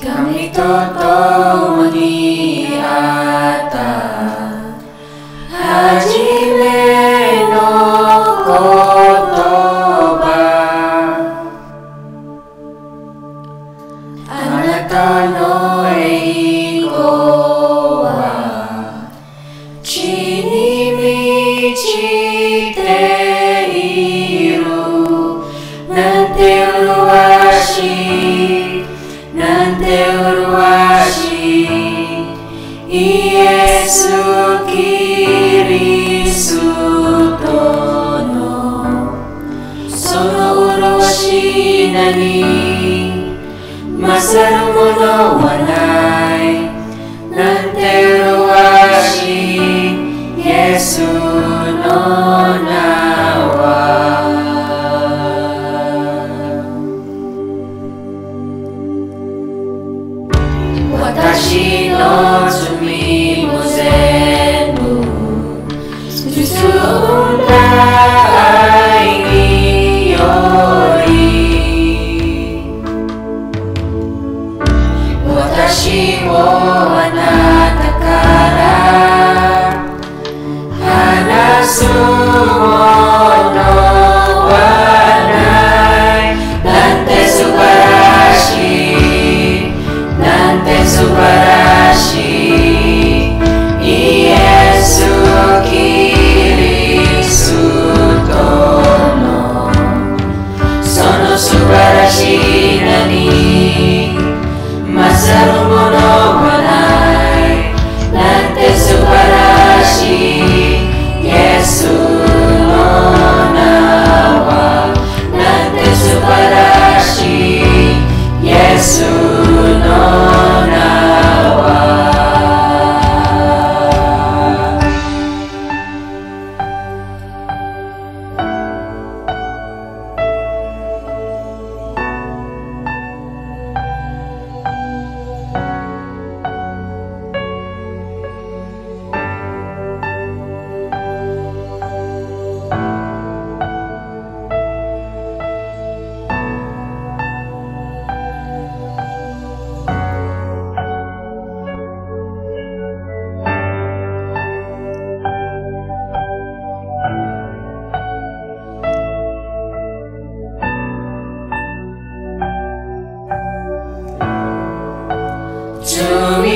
Kami totoo ata, Haji Ma sermono a coração. to me.